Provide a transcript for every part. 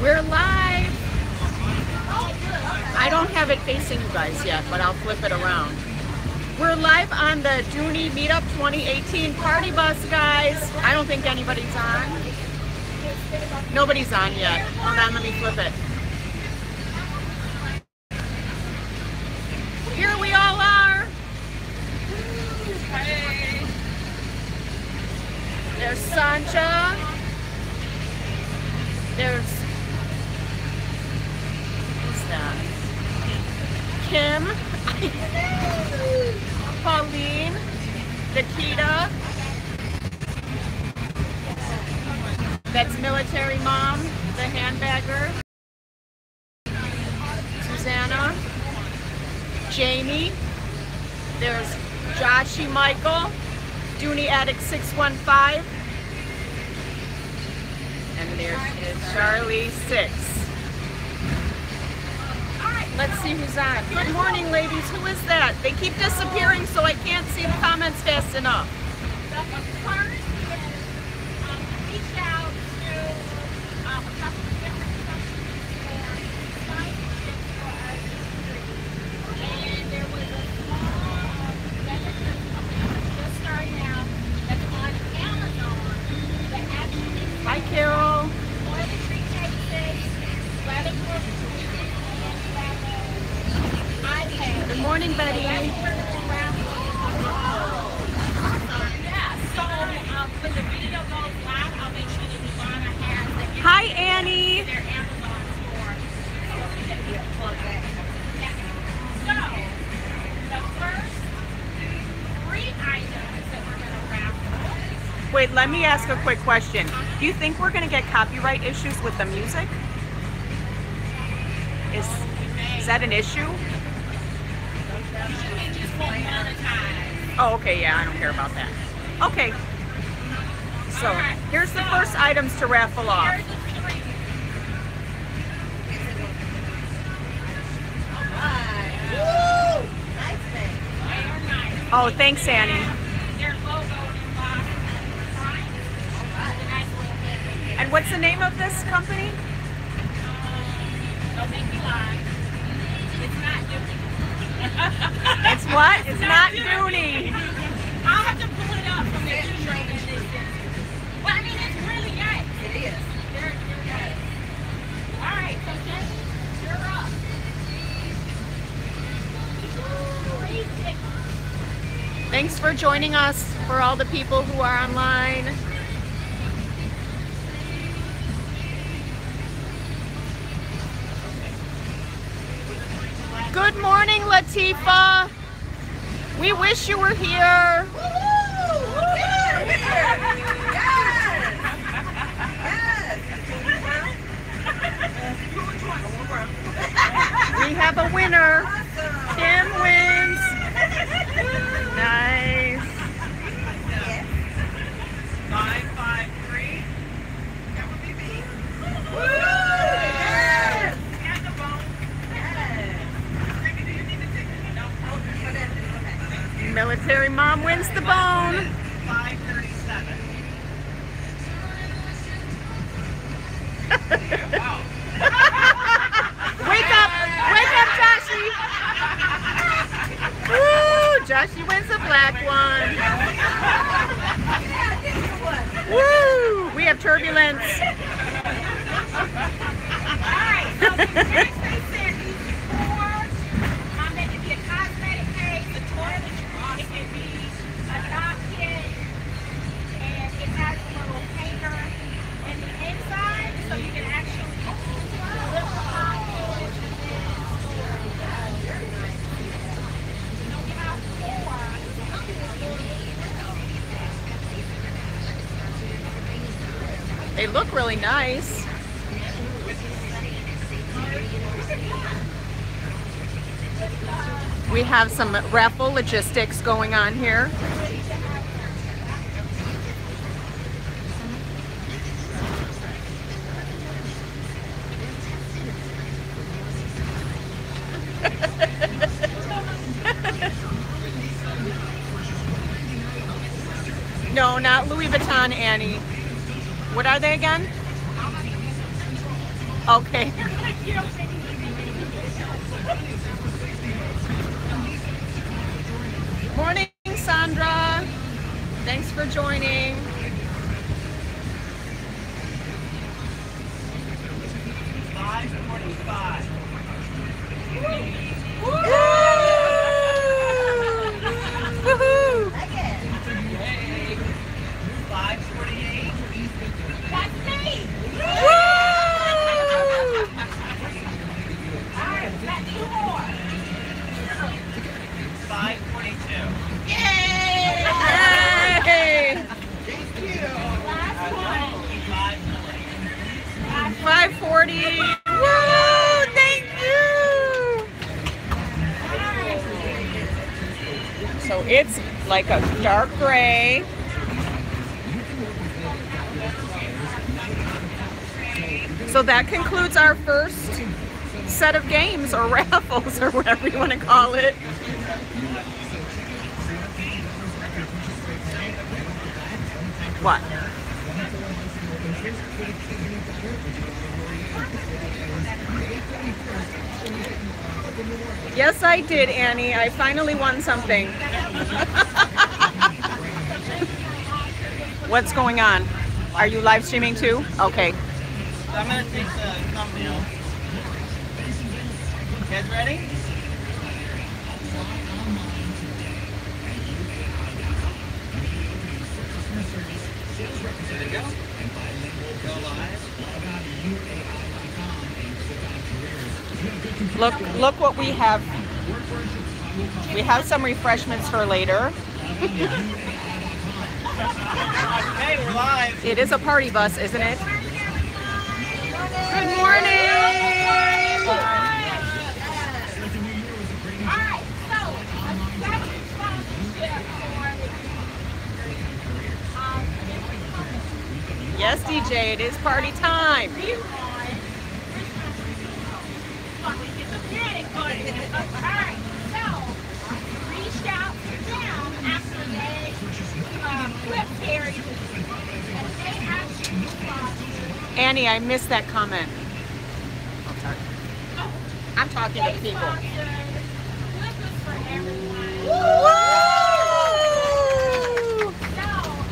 We're live. I don't have it facing you guys yet, but I'll flip it around. We're live on the Dooney Meetup 2018 Party Bus, guys. I don't think anybody's on. Nobody's on yet. Hold on, let me flip it. Here we all are. There's Sancha. There's who's that? Kim. Pauline. Nikita. That's military mom, the handbagger. Susanna. Jamie. There's Joshie Michael. Addict 615. And there's Charlye 6. Let's see who's on. Good morning, ladies. Who is that? They keep disappearing, so I can't see the comments fast enough. Hi, Carol. Good morning, Betty. Hi, Annie. Wait, let me ask a quick question. Do you think we're going to get copyright issues with the music? Is, is that an issue? Oh, okay, yeah, I don't care about that. Okay. So, here's the first items to raffle off. Oh, thanks, Annie. And what's the name of this company? It's not Dooney. it's what? It's not Dooney. I'll have to pull it up from the intro and this. Well, I mean, it's really nice. It is. They're, they're nice. All right, so Jenny, you're up. Thanks for joining us for all the people who are online. Good morning, Latifa. We wish you were here. We have a winner. Kim wins. Nice. Five, five, three. That would be me. And the bone. Ricky, do you need the ticket? No. Military mom wins the bone. Five thirty-seven. Wow. Wake up! Wake up, Joshie! Woo! Joshie wins the black one. Woo! We have turbulence. Have some raffle logistics going on here. No, not Louis Vuitton, Annie. What are they again? Okay. You don't think Morning, Sandra. Thanks for joining. Five forty-five. Woohoo! Yay. Five forty-eight. that's me. Woo! All right, we got two more. Five forty-two. Yay! Last one. Five forty. 540. Woo! Thank you. So it's like a dark gray. So that concludes our first set of games or raffles or whatever you want to call it. What? Yes, I did, Annie. I finally won something. What's going on? Are you live streaming too? Okay. I'm gonna take the thumbnail. You guys ready? There we go. Go live. Look, look what we have. We have some refreshments for later. It is a party bus, isn't it? Good morning. Yes, DJ, it is party time. Annie, I missed that comment. I'm talking to people. sponsored flippers for everyone. Woo!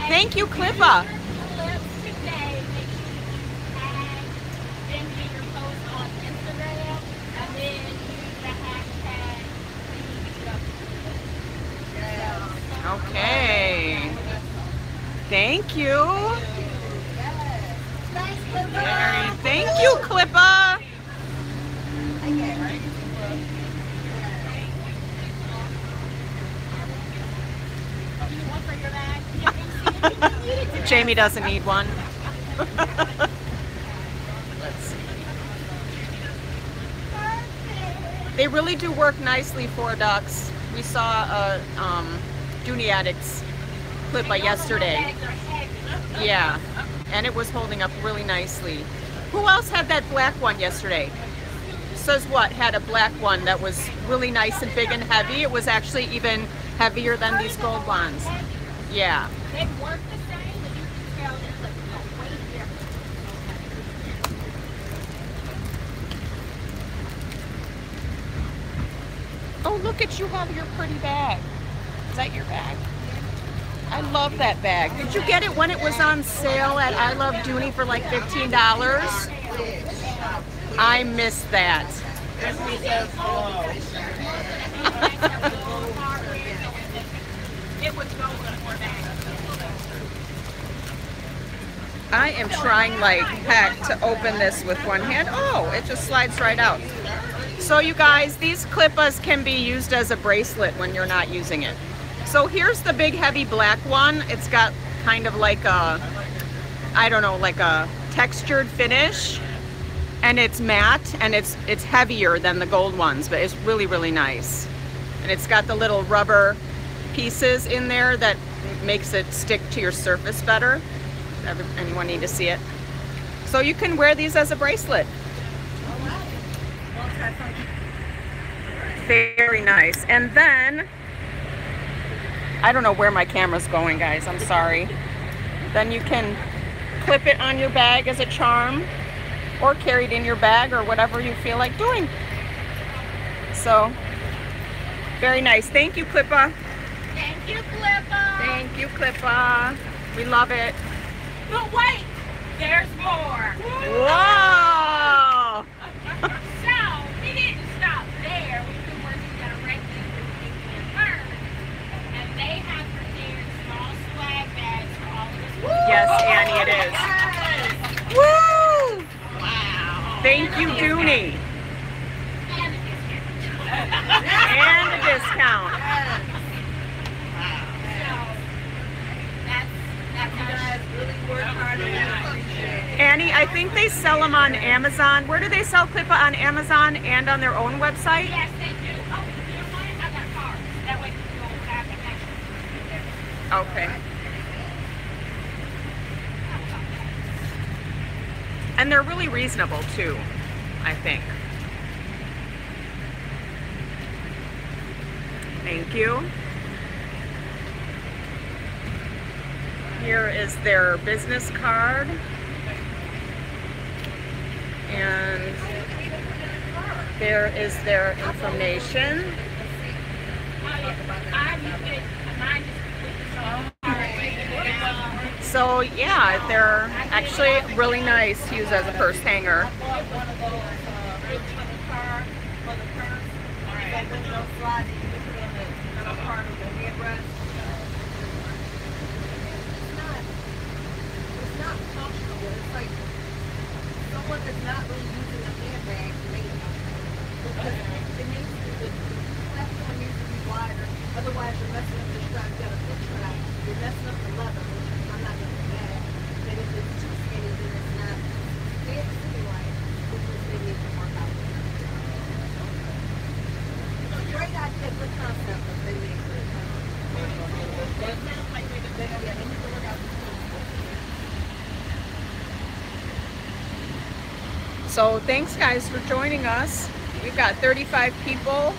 Thank you, Clipa. clips today, make sure you tag Benji your post on Instagram and then use the hashtag BeatUp. Okay. Thank you. Very- Thank you, Clipa. One for your bag. Jamie doesn't need one. They really do work nicely for ducks. We saw a um, Dooney Addicts clip by yesterday. Yeah, and it was holding up really nicely. Who else had that black one yesterday? Suz What? Had a black one that was really nice and big and heavy. It was actually even heavier than these gold ones. Yeah. They work the same, but you can tell there's like a weight difference. Oh, look at you have your pretty bag. Is that your bag? I love that bag. Did you get it when it was on sale at I Love Dooney for like $15? I miss that. I am trying like heck to open this with one hand. Oh, it just slides right out. So you guys, these Clipas can be used as a bracelet when you're not using it. So here's the big heavy black one. It's got kind of like a, I don't know, like a textured finish. And it's matte and it's it's heavier than the gold ones, but it's really, really nice. And it's got the little rubber pieces in there that makes it stick to your surface better. Anyone need to see it? So you can wear these as a bracelet. Very nice. And then, I don't know where my camera's going, guys. I'm sorry. Then you can clip it on your bag as a charm, or carried in your bag or whatever you feel like doing. So, very nice. Thank you, Clipa. Thank you, Clipa. Thank you, Clipa. We love it. But wait, there's more. Whoa! So, we didn't stop there. We've been working directly with Vicky and Vern, and they have prepared small swag bags for all of us. Yes, Annie, it is. Woo! Wow. Thank you, Dooney. And a discount. And a discount. So, that's, that's You our guys really work hard on that. I appreciate it. Annie, I think they sell them on Amazon. Where do they sell Clipa on Amazon and on their own website? Yes, they do. Oh, you know what? I got a card. That way you'll have an extra. Okay. And they're really reasonable too, I think. Thank you. Here is their business card. And there is their information. So yeah, they're actually really nice to use as a purse hanger. Otherwise, you're messing up the strap. You're messing up the leather, So thanks guys for joining us. We've got 35 people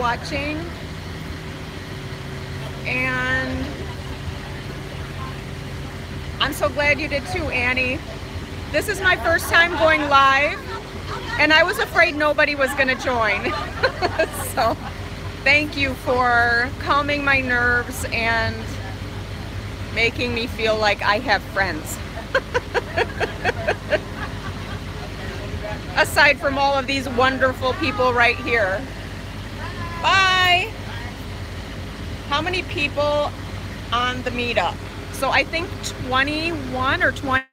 watching. And I'm so glad you did too, Annie. This is my first time going live and I was afraid nobody was gonna join. so thank you for calming my nerves and making me feel like I have friends. aside from all of these wonderful people right here. Bye. How many people on the meetup? So I think 21 or 20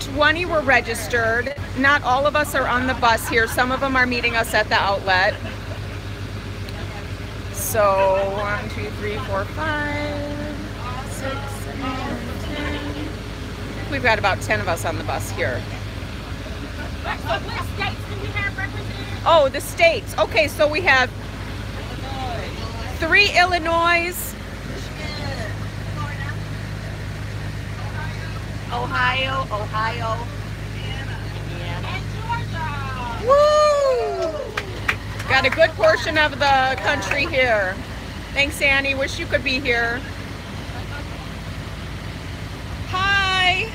20 were registered. Not all of us are on the bus here. Some of them are meeting us at the outlet. So one, two, three, four, five, six, seven, ten. We've got about 10 of us on the bus here. Oh, the states. Okay, so we have three Illinois, Ohio, Ohio. And Georgia. Woo! Got a good portion of the country here. Thanks, Annie. Wish you could be here. Hi.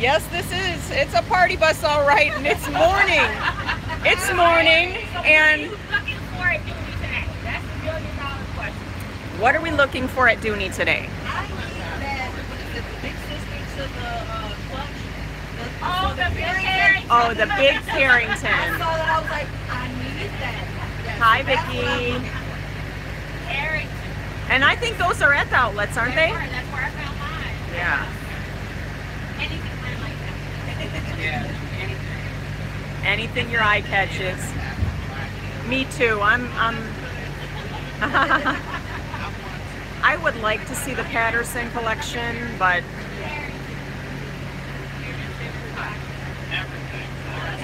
Yes, this is. It's a party bus, all right, and it's morning. It's morning, and Who's looking for a duty today? That's a million dollar question. what are we looking for at Dooney today? I need that, what is it, the big sister to the, uh, clutch? The- Oh, the big Carrington- Carrington. Oh, the big I Carrington. saw that, I was like, I need that. Hi, that's Vicky. looking And I think those are at the outlets, aren't they? Were. That's where I found mine. Yeah. Anything your eye catches. Me too. I'm. I'm. I would like to see the Patterson collection, but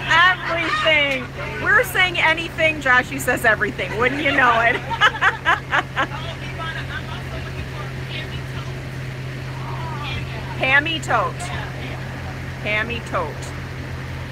everything. We're saying anything. Joshie says everything. Wouldn't you know it? Hammy tote. Hammy tote.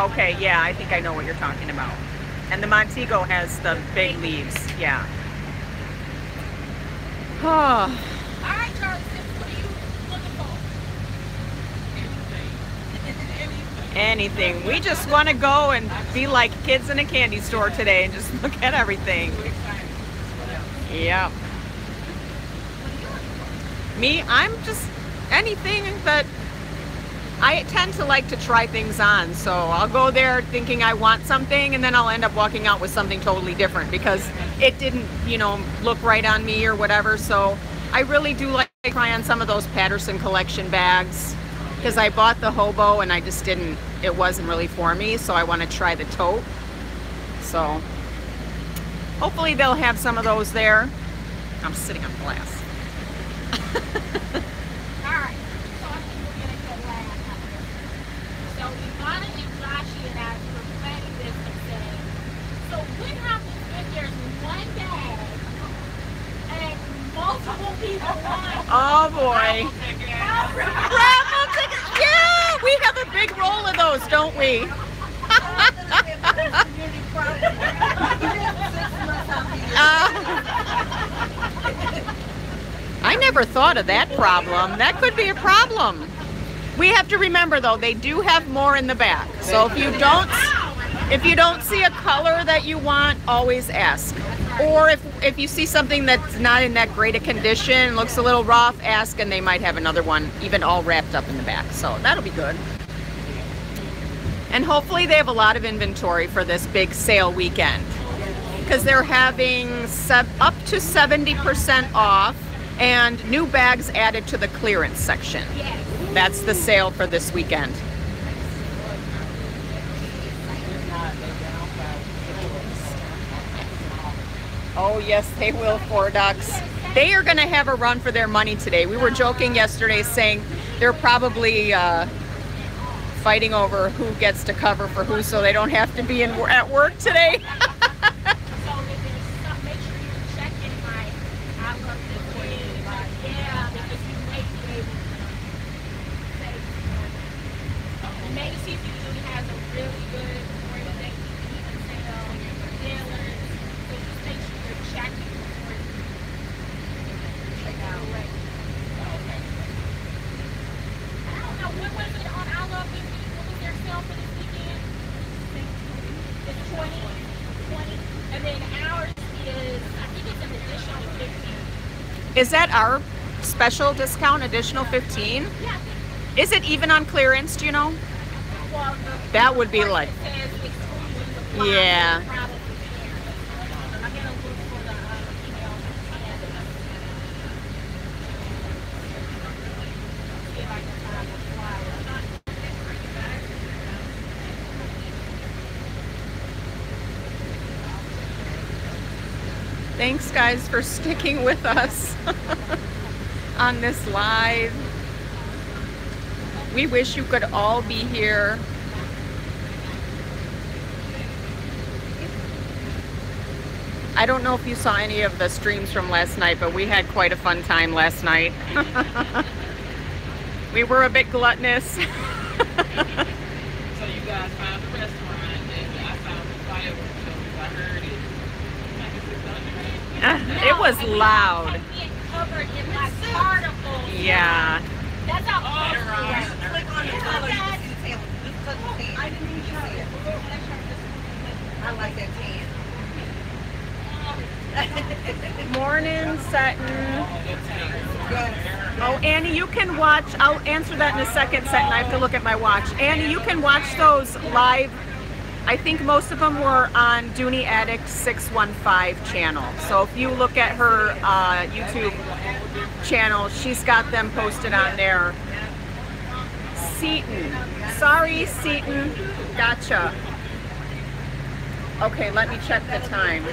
Okay, yeah, I think I know what you're talking about. And the Montego has the big leaves. Yeah. Oh, All right, Charlie, what are you looking for? anything. We just want to go and be like kids in a candy store today and just look at everything. Yeah. Me, I'm just anything that I tend to like to try things on. So I'll go there thinking I want something and then I'll end up walking out with something totally different because it didn't, you know, look right on me or whatever. So I really do like to try on some of those Patterson collection bags because I bought the hobo and I just didn't, it wasn't really for me. So I want to try the tote. So hopefully they'll have some of those there. I'm sitting on glass. All right, so I think we're gonna go last out here. So Ivana and Joshie and I were planning this and saying, so what happens if there's one bag and multiple people want? Oh boy. Raffle tickets. Yeah, we have a big roll of those, don't we? Uh, I never thought of that problem. That could be a problem. We have to remember though, they do have more in the back. So if you don't if you don't see a color that you want, always ask. Or if if you see something that's not in that great a condition, looks a little rough, ask and they might have another one even all wrapped up in the back. So that'll be good. And hopefully they have a lot of inventory for this big sale weekend. Because they're having up to 70% off and new bags added to the clearance section. That's the sale for this weekend. Oh, yes, they will, Four Ducks. They are going to have a run for their money today. We were joking yesterday saying they're probably uh, fighting over who gets to cover for who so they don't have to be in, at work today. So if there's some, make sure you check in my, I love this way, like, yeah, because you may be able to save some. And Macy's usually has a really good organization, even sale, dealers, so just make sure you're checking before you check out. Right. I don't know, what was it on I Love This Week, what was their sale for this weekend? It's 20, 20, and then ours is, I think it's an additional 15. Is that our special discount, additional 15? Yeah, Is it even on clearance, do you know? well, That would be like, that says exclusive supply Yeah. probably can. I'm gonna look for the, uh, email. See if I can find the flyer. Thanks guys for sticking with us on this live. We wish you could all be here. I don't know if you saw any of the streams from last night, but we had quite a fun time last night. we were a bit gluttonous. So you guys found the restaurant and I found the fireworks show. I heard it. it was loud. Covered in like particles. Yeah. That's how close we were. Click on the color, you can see the tail. Just click the tan. I didn't even see it. I like that tan. Morning, Sutton. Oh, Annie, you can watch. I'll answer that in a second, Sutton. I have to look at my watch. Annie, you can watch those live. I think most of them were on Dooney Addict 615 channel. So if you look at her uh, YouTube channel, she's got them posted on there. Seaton. Sorry, Seaton. Gotcha. Okay, let me check the time.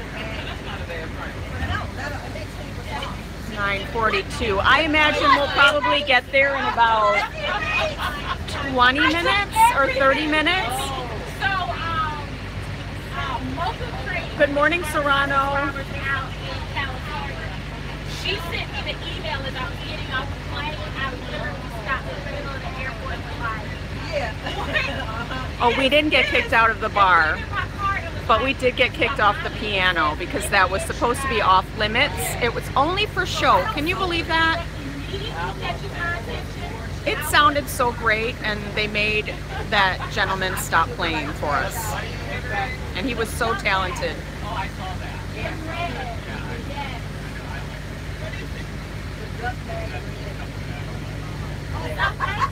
9:42. I imagine we'll probably get there in about 20 minutes or 30 minutes. Mocha Cream. Good morning, Serrano. Farmers out in California. She sent me the email as I was getting off the plane. I literally stopped in the middle of the airport and was like, Yeah. Oh, we didn't get kicked out of the bar. "Here's my card." It was But we did get kicked off the piano because that was supposed to be off limits. It was only for show. Can you believe that? immediately catches my attention. It sounded so great, and they made that gentleman stop playing for us. And he was so talented.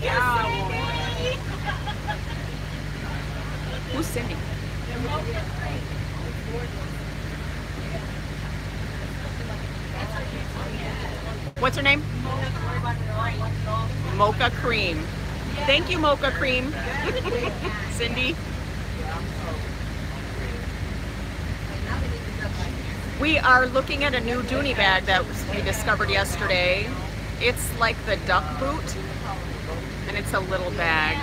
Yes. Thank you, Cindy. Who's singing? What's her name? Mocha Cream. Thank you, Mocha Cream. Cindy. We are looking at a new Dooney bag that we discovered yesterday. It's like the duck boot, and it's a little bag.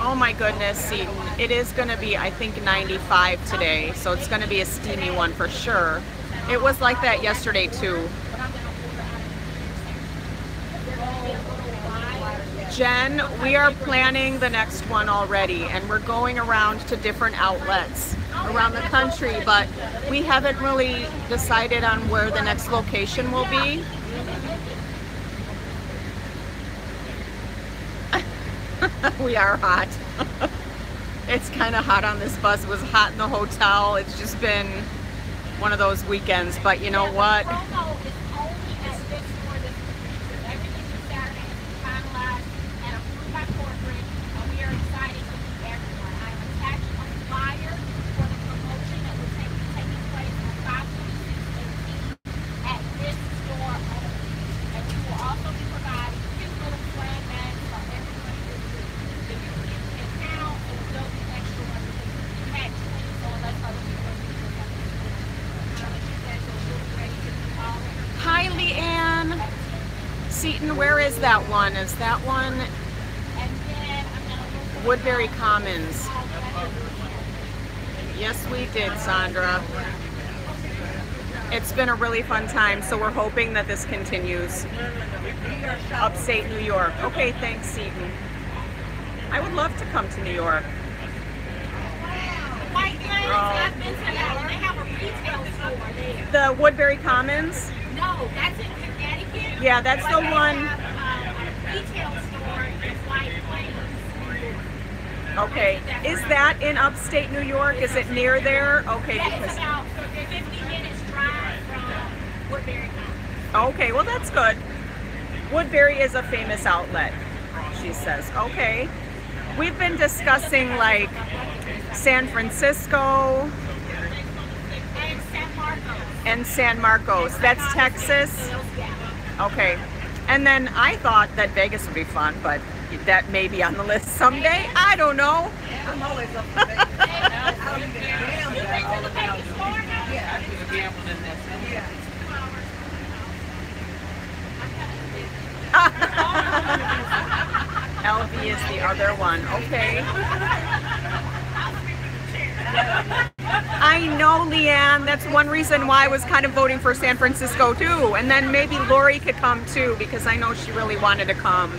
Oh my goodness, Seton. It is going to be, I think, 95 today, so it's going to be a steamy one for sure. It was like that yesterday, too. Jen, we are planning the next one already, and we're going around to different outlets around the country, but we haven't really decided on where the next location will be. we are hot. it's kind of hot on this bus. It was hot in the hotel. It's just been one of those weekends, but you know what? Promo is only at this store this week. Everything is Saturday is finalized and approved by corporate, and we are excited to meet everyone. I am attaching a flyer for the promotion that will take taking place on 526 at this store only. And we will also be providing cute little swag bags for everyone who if you get in town, it will be extra money because you had 20, so unless other people are using it. Hi, Leanne. Seton, where is that one? Is that one Woodbury Commons? Yes, we did, Sandra. It's been a really fun time, so we're hoping that this continues. Upstate New York. Okay, thanks, Seton. I would love to come to New York. White Plains, I've been to that one. They have a retail store there. The Woodbury Commons? No, that's in Connecticut. Yeah, that's the one. Have, um, a retail store in White Plains. Okay. Is that in upstate New York? Is it near there? Okay, because about 50 minutes drive from Woodbury Okay, well that's good. Woodbury is a famous outlet, she says. Okay. We've been discussing like San Francisco And San Marcos. and San Marcos. That's Texas. Okay. And then I thought that Vegas would be fun, but that may be on the list someday. I don't know. I'm always up for that. I don't even damn You that went all to the about Vegas it. store now? Yeah, gambling in this. yeah. LV is the other one. Okay. I know, Leanne. That's one reason why I was kind of voting for San Francisco too. And then maybe Lori could come too because I know she really wanted to come.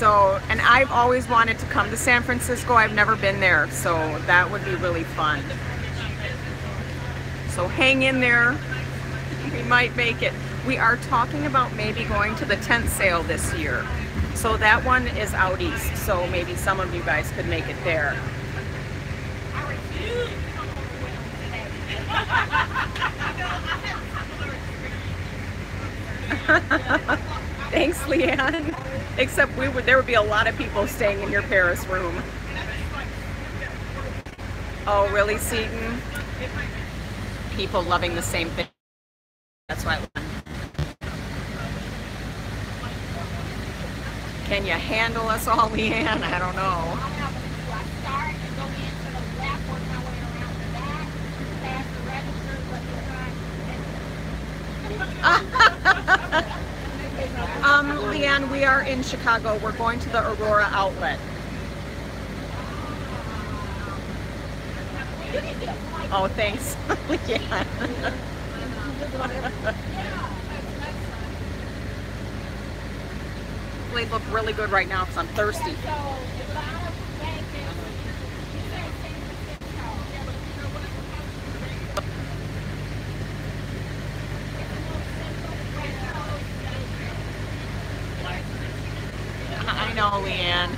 So, and I've always wanted to come to San Francisco. I've never been there, so that would be really fun. So hang in there. We might make it. We are talking about maybe going to the tent sale this year. So that one is out east. So maybe some of you guys could make it there. Thanks, Leanne. Except we would there would be a lot of people staying in your Paris room. Oh, really, Seton? People loving the same thing. That's why. I won. Can you handle us all, Leanne? I don't know. I'll have to do um, Leanne, we are in Chicago. We're going to the Aurora outlet. Oh, thanks, Leanne. they look really good right now because I'm thirsty. I know, Leanne.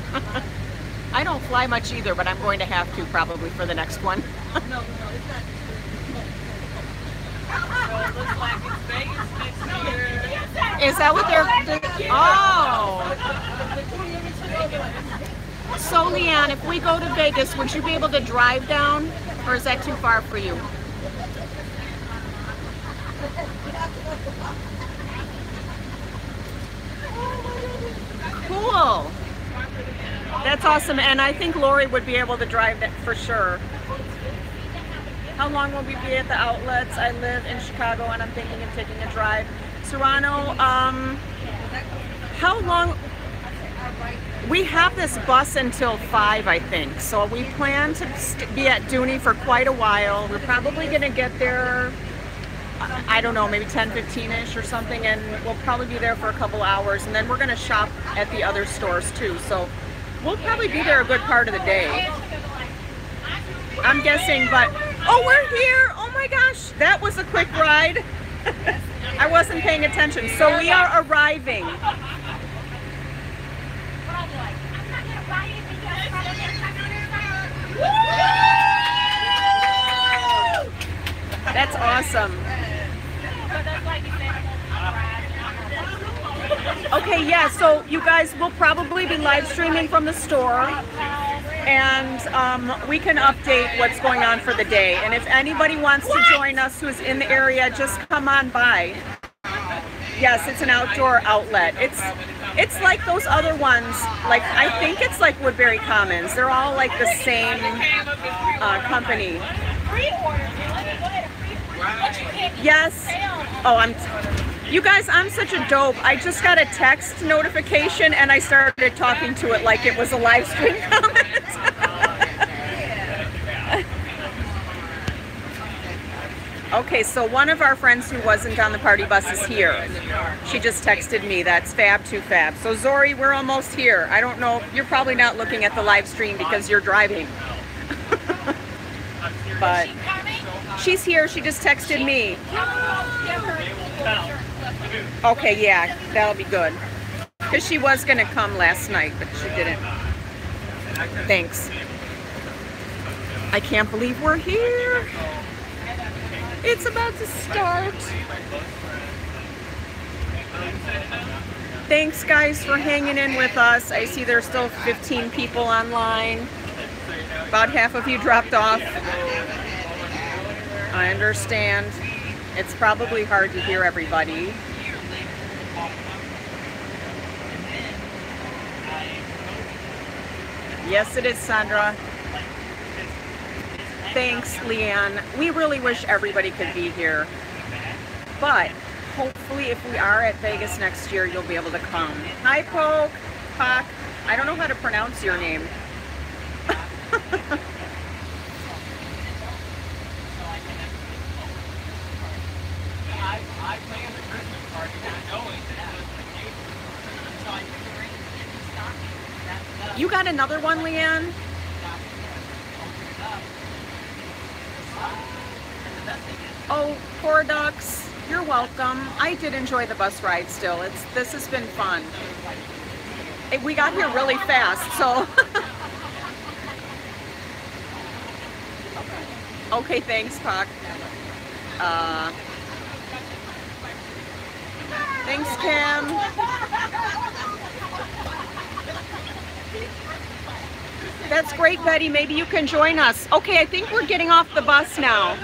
I don't fly much either, but I'm going to have to probably for the next one. So it looks like it's Vegas next year. Is that what they're? Oh. So, Leanne, if we go to Vegas, would you be able to drive down, or is that too far for you? Cool. That's awesome, and I think Lori would be able to drive that for sure. How long will we be at the outlets? I live in Chicago, and I'm thinking of taking a drive. Serrano, um, how long? We have this bus until five, I think. So we plan to be at Dooney for quite a while. We're probably going to get there. I don't know, maybe 10, 15-ish or something, and we'll probably be there for a couple hours, and then we're going to shop at the other stores too. So we'll probably be there a good part of the day. I'm guessing, but oh, we're here! Oh my gosh, that was a quick ride. I wasn't paying attention. So we are arriving. That's awesome. Okay, yeah, so you guys will probably be live streaming from the store and um, we can update what's going on for the day. And if anybody wants to join us who's in the area, just come on by. Yes, it's an outdoor outlet. It's it's like those other ones. Like I think it's like Woodbury Commons. They're all like the same uh, company. Yes. Oh, I'm. You guys, I'm such a dope. I just got a text notification and I started talking to it like it was a live stream comment. okay, so one of our friends who wasn't on the party bus is here. She just texted me. That's Fab2Fab. So Zori, we're almost here. I don't know. You're probably not looking at the live stream because you're driving. but she's here. She just texted me. Okay, yeah, that'll be good. Because she was going to come last night, but she didn't. Thanks. I can't believe we're here. It's about to start. Thanks, guys, for hanging in with us. I see there's still 15 people online. About half of you dropped off. I understand. It's probably hard to hear everybody. Yes, it is, Sandra. Thanks, Leanne. We really wish everybody could be here. But hopefully, if we are at Vegas next year, you'll be able to come. Hi, Poke. Pock. I don't know how to pronounce your name. I, I planned a Christmas party not knowing that was the case. So I took the ring and the stocking. That's You got another one, Leanne? Oh, poor ducks. You're welcome. I did enjoy the bus ride still. It's this has been fun. We got here really fast, so Okay, thanks, Puck. Uh, thanks, Kim. That's great, Betty. Maybe you can join us. Okay, I think we're getting off the bus now.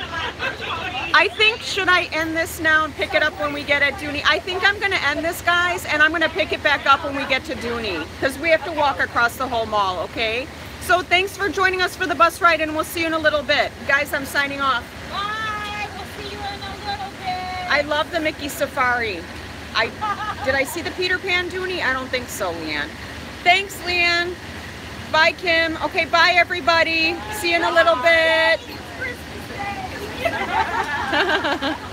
I think, should I end this now and pick it up when we get at Dooney? I think I'm going to end this, guys, and I'm going to pick it back up when we get to Dooney because we have to walk across the whole mall, okay? So thanks for joining us for the bus ride, and we'll see you in a little bit. Guys, I'm signing off. Bye. We'll see you in a little bit. I love the Mickey Safari. I Did I see the Peter Pan Dooney? I don't think so, Leanne. Thanks, Leanne. Bye, Kim. Okay, bye, everybody. See you in a little bit.